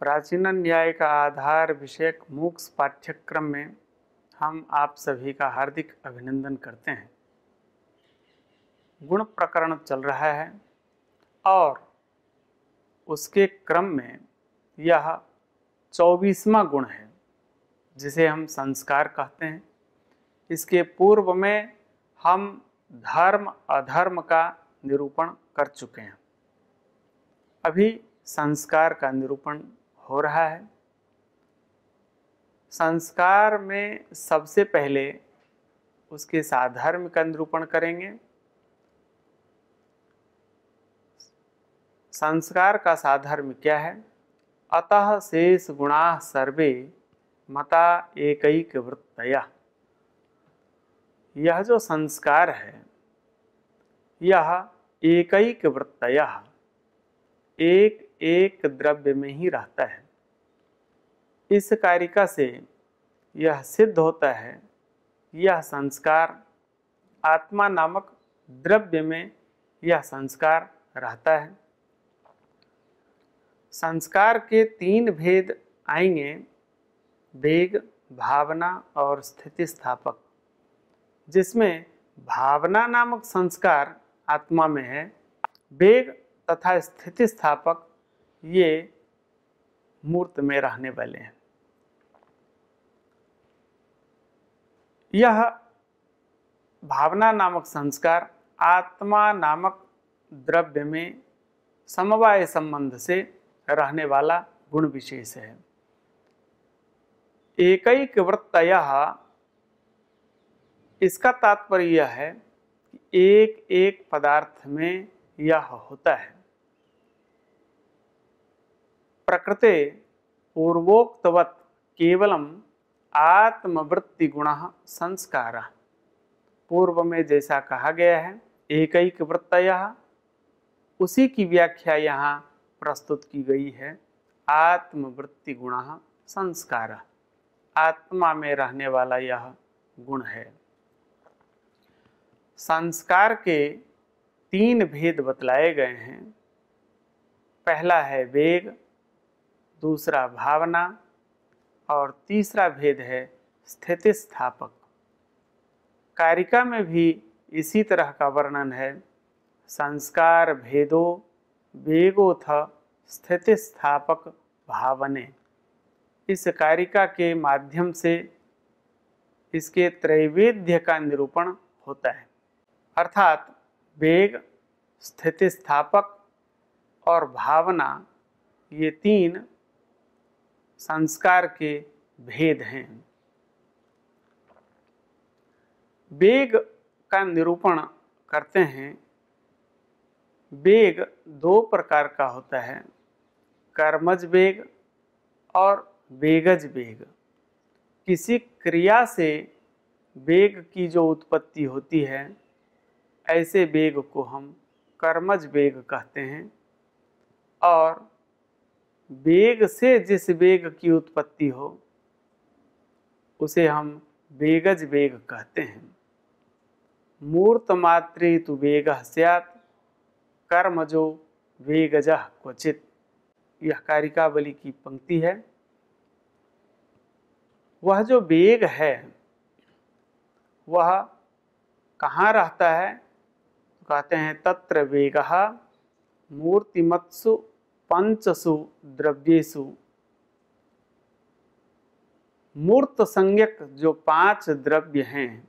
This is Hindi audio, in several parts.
प्राचीन न्याय का आधार विषयक मूक्स पाठ्यक्रम में हम आप सभी का हार्दिक अभिनंदन करते हैं। गुण प्रकरण चल रहा है और उसके क्रम में यह चौबीसवा गुण है, जिसे हम संस्कार कहते हैं। इसके पूर्व में हम धर्म, अधर्म का निरूपण कर चुके हैं। अभी संस्कार का निरूपण हो रहा है। संस्कार में सबसे पहले उसके साधर्म का निरूपण करेंगे। संस्कार का साधर्म क्या है? अतः शेष गुणा सर्वे मता एक वृत्तया। यह जो संस्कार है, यह एक वृत्तया। एक एक द्रव्य में ही रहता है। इस कारिका से यह सिद्ध होता है, यह संस्कार आत्मा नामक द्रव्य में यह संस्कार रहता है। संस्कार के तीन भेद आएँगे वेग भावना और स्थिति स्थापक जिसमें भावना नामक संस्कार आत्मा में है वेग तथा स्थिति स्थापक ये मूर्त में रहने वाले हैं। यह भावना नामक संस्कार आत्मा नामक द्रव्य में समवाय संबंध से रहने वाला गुण विशेष है। एक वृत्तय इसका तात्पर्य यह है कि एक एक पदार्थ में यह होता है। प्रकृते पूर्वोक्तवत केवलम आत्मवृत्ति गुण संस्कार। पूर्व में जैसा कहा गया है एक एक वृत्तय उसी की व्याख्या यहाँ प्रस्तुत की गई है आत्मवृत्ति गुण संस्कार। आत्मा में रहने वाला यह गुण है। संस्कार के तीन भेद बतलाए गए हैं। पहला है वेग दूसरा भावना और तीसरा भेद है स्थिति स्थापक कारिका में भी इसी तरह का वर्णन है। संस्कार भेदो वेगोथ स्थिति स्थापक भावने। इस कारिका के माध्यम से इसके त्रैवेद्य का निरूपण होता है। अर्थात वेग स्थिति स्थापक और भावना ये तीन संस्कार के भेद हैं। वेग का निरूपण करते हैं। वेग दो प्रकार का होता है, कर्मज वेग और वेगज वेग। किसी क्रिया से वेग की जो उत्पत्ति होती है, ऐसे वेग को हम कर्मज वेग कहते हैं और वेग से जिस वेग की उत्पत्ति हो, उसे हम वेगज वेग कहते हैं। मूर्त मातृ तो वेग सैत कर्मजो वेगज क्वचित। यह कारिकावली की पंक्ति है। वह जो वेग है, वह कहाँ रहता है? कहते हैं तत्र वेग मूर्तिमत्सु पंचसु द्रव्येशु मूर्त संज्ञक जो पाँच द्रव्य हैं,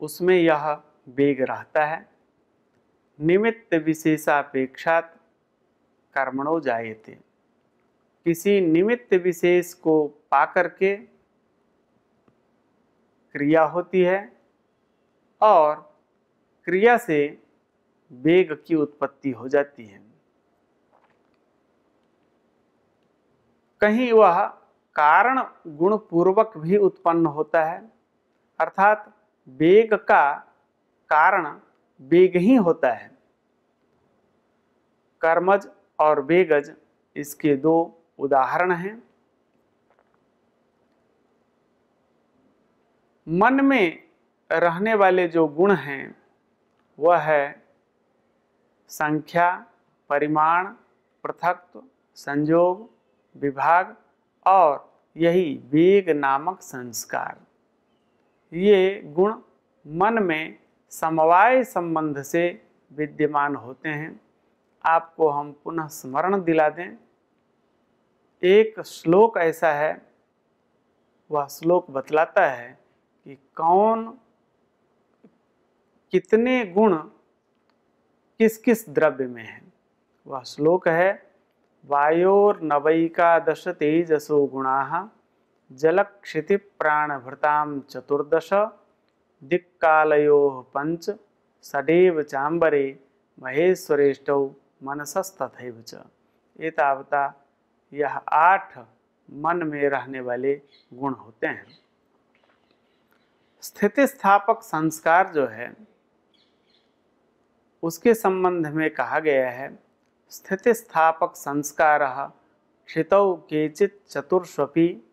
उसमें यह वेग रहता है। निमित्त विशेषापेक्षात कर्मणो थे किसी निमित्त विशेष को पाकर के क्रिया होती है और क्रिया से वेग की उत्पत्ति हो जाती है। कहीं वह कारण गुण पूर्वक भी उत्पन्न होता है, अर्थात वेग का कारण वेग ही होता है। कर्मज और वेगज इसके दो उदाहरण हैं। मन में रहने वाले जो गुण हैं, वह है संख्या, परिमाण, पृथकत्व संयोग विभाग और यही वेग नामक संस्कार। ये गुण मन में समवाय संबंध से विद्यमान होते हैं। आपको हम पुनः स्मरण दिला दें। एक श्लोक ऐसा है, वह श्लोक बतलाता है कि कौन, कितने गुण किस किस द्रव्य में है। वह श्लोक है वायोर्नवैकादश तेजसो गुणा जलक्षिति प्राणभृताम चतुर्दश, दिक्कालयो पंच सदैव चांबरे महेश्वरेष्टौ मनसस्तथैव च। एतावता यह आठ मन में रहने वाले गुण होते हैं। स्थिति स्थापक संस्कार जो है, उसके संबंध में कहा गया है स्थिति स्थापक संस्कार क्षित केचि चतुर्षपी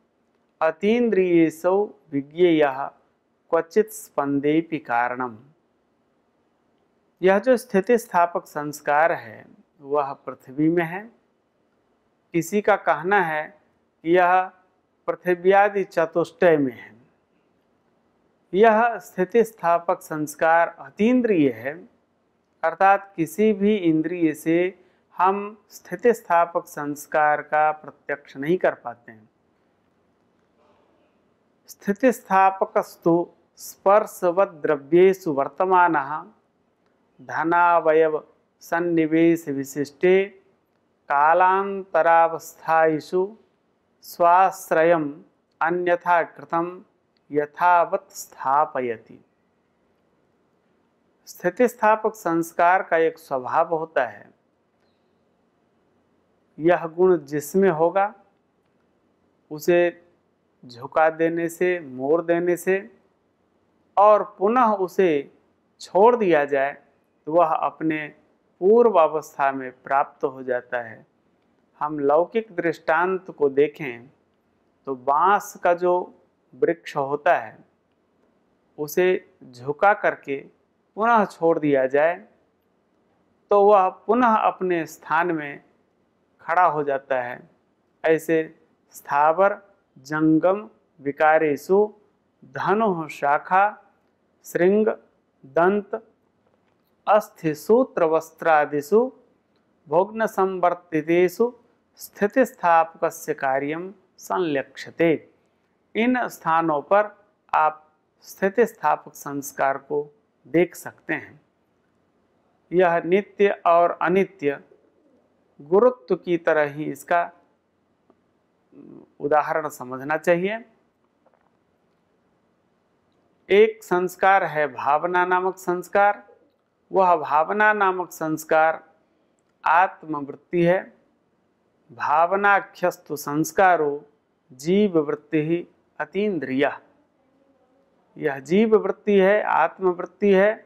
अतीन्द्रियसौ विज्ञेय क्वचित स्पंदेपि कारणम। यह जो स्थिति स्थापक संस्कार है, वह पृथ्वी में है। किसी का कहना है कि यह पृथ्व्यादि चतुष्टय में है। यह स्थिति स्थापक संस्कार अतीन्द्रिय है, अर्थात किसी भी इंद्रिय से हम स्थिति स्थापक संस्कार का प्रत्यक्ष नहीं कर पाते हैं। स्थिति स्थापकस्तु स्पर्शवद द्रव्येषु वर्तमान धनावयव सन्निवेश विशिष्टे कालांतरावस्थासु स्वाश्रय अन्यथा कृतम यथावत स्थापयति। स्थिति स्थापक संस्कार का एक स्वभाव होता है। यह गुण जिसमें होगा, उसे झुका देने से, मोड़ देने से, और पुनः उसे छोड़ दिया जाए तो वह अपने पूर्व अवस्था में प्राप्त हो जाता है। हम लौकिक दृष्टांत को देखें तो बाँस का जो वृक्ष होता है, उसे झुका करके पुनः छोड़ दिया जाए तो वह पुनः अपने स्थान में खड़ा हो जाता है। ऐसे स्थावर जंगम विकारेशु धनु शाखा श्रृंग दंत अस्थि सूत्र वस्त्रादिषु भोग्न संवर्तितेषु स्थिति स्थापक कार्य संलक्षते इन स्थानों पर आप स्थिति स्थापक संस्कार को देख सकते हैं। यह नित्य और अनित्य गुरुत्व की तरह ही इसका उदाहरण समझना चाहिए। एक संस्कार है भावना नामक संस्कार। वह भावना नामक संस्कार आत्मवृत्ति है। भावनाख्यस्तु संस्कारो जीव वृत्ति ही अतीन्द्रिय। यह जीव वृत्ति है, आत्मवृत्ति है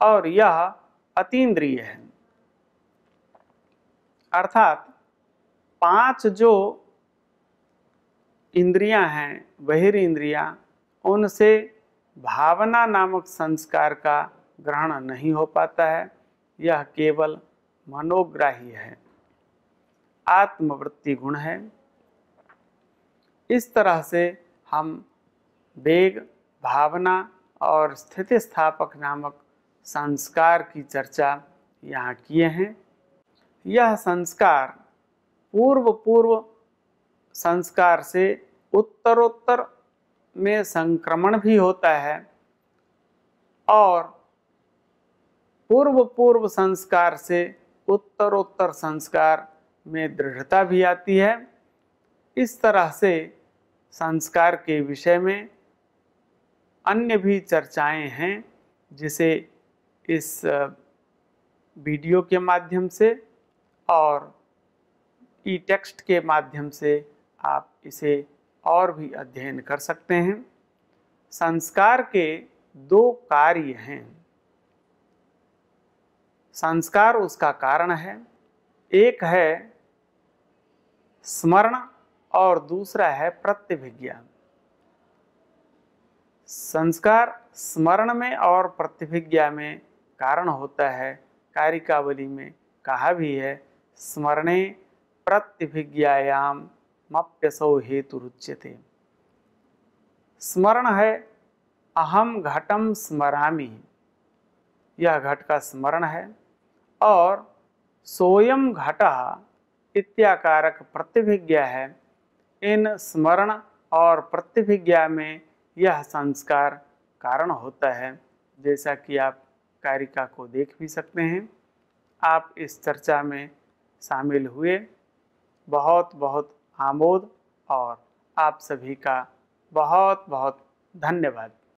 और यह अतीन्द्रिय है। अर्थात पाँच जो इंद्रियाँ हैं, बहिर इंद्रियाँ, उनसे भावना नामक संस्कार का ग्रहण नहीं हो पाता है। यह केवल मनोग्राही है। आत्मवृत्ति गुण है। इस तरह से हम वेग, भावना और स्थिति स्थापक नामक संस्कार की चर्चा यहाँ किए हैं। यह संस्कार पूर्व पूर्व संस्कार से उत्तरोत्तर में संक्रमण भी होता है और पूर्व पूर्व संस्कार से उत्तरोत्तर संस्कार में दृढ़ता भी आती है। इस तरह से संस्कार के विषय में अन्य भी चर्चाएँ हैं, जिसे इस वीडियो के माध्यम से और ई टेक्स्ट के माध्यम से आप इसे और भी अध्ययन कर सकते हैं। संस्कार के दो कार्य हैं। संस्कार उसका कारण है। एक है स्मरण और दूसरा है प्रतिभिज्ञा। संस्कार स्मरण में और प्रतिभिज्ञा में कारण होता है। कारिकावली में कहा भी है स्मरणे प्रतिभिज्ञायाम मप्यसौ हेतु रुच्यते। स्मरण है अहम घटम स्मरामी। यह घट का स्मरण है और सोयम घट इत्याकारक प्रतिभिज्ञा है। इन स्मरण और प्रतिभिज्ञा में यह संस्कार कारण होता है, जैसा कि आप कारिका को देख भी सकते हैं। आप इस चर्चा में शामिल हुए। बहुत बहुत आमोद और आप सभी का बहुत बहुत धन्यवाद।